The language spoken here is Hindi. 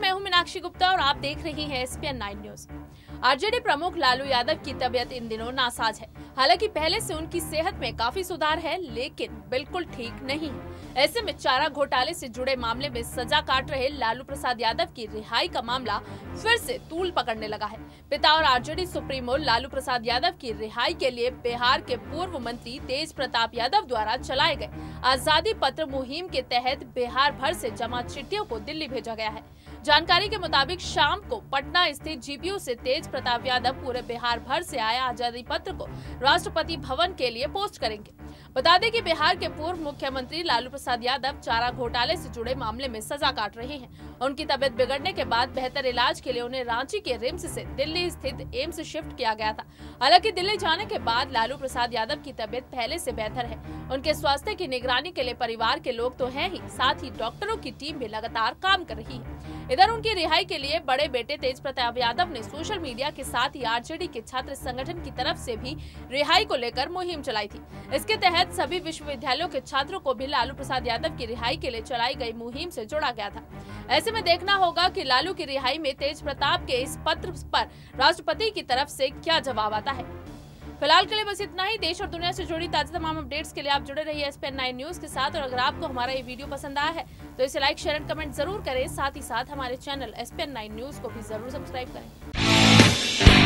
मैं हूँ मीनाक्षी गुप्ता और आप देख रही हैं एसपीएन 9 न्यूज़ आरजेडी प्रमुख लालू यादव की तबीयत इन दिनों नासाज है। हालाँकि पहले से उनकी सेहत में काफ़ी सुधार है, लेकिन बिल्कुल ठीक नहीं है। ऐसे में चारा घोटाले से जुड़े मामले में सजा काट रहे लालू प्रसाद यादव की रिहाई का मामला फिर से तूल पकड़ने लगा है। पिता और आरजेडी सुप्रीमो लालू प्रसाद यादव की रिहाई के लिए बिहार के पूर्व मंत्री तेज प्रताप यादव द्वारा चलाए गए आज़ादी पत्र मुहिम के तहत बिहार भर से जमा चिट्ठियों को दिल्ली भेजा गया है। जानकारी के मुताबिक शाम को पटना स्थित जीपीओ से तेज प्रताप यादव पूरे बिहार भर से आए आज़ादी पत्र को राष्ट्रपति भवन के लिए पोस्ट करेंगे। बता दें कि बिहार के पूर्व मुख्यमंत्री लालू प्रसाद यादव चारा घोटाले से जुड़े मामले में सजा काट रहे हैं। उनकी तबियत बिगड़ने के बाद बेहतर इलाज के लिए उन्हें रांची के रिम्स से दिल्ली स्थित एम्स शिफ्ट किया गया था। हालाँकि दिल्ली जाने के बाद लालू प्रसाद यादव की तबियत पहले से बेहतर है। उनके स्वास्थ्य की निगरानी के लिए परिवार के लोग तो है ही, साथ ही डॉक्टरों की टीम भी लगातार काम कर रही है। इधर उनकी रिहाई के लिए बड़े बेटे तेज प्रताप यादव ने सोशल मीडिया के साथ ही आरजेडी के छात्र संगठन की तरफ़ से भी रिहाई को लेकर मुहिम चलाई थी। इसके तहत सभी विश्वविद्यालयों के छात्रों को भी लालू प्रसाद यादव की रिहाई के लिए चलाई गई मुहिम से जोड़ा गया था। ऐसे में देखना होगा कि लालू की रिहाई में तेज प्रताप के इस पत्र पर राष्ट्रपति की तरफ़ से क्या जवाब आता है। फ़िलहाल के लिए बस इतना ही। देश और दुनिया से जुड़ी ताज़ा तमाम अपडेट्स के लिए आप जुड़े रहिए एसपीएन नाइन न्यूज़ के साथ। और अगर आपको हमारा ये वीडियो पसंद आया है तो इसे लाइक, शेयर एंड कमेंट ज़रूर करें। साथ ही साथ हमारे चैनल एसपीएन नाइन न्यूज़ को भी ज़रूर सब्सक्राइब करें।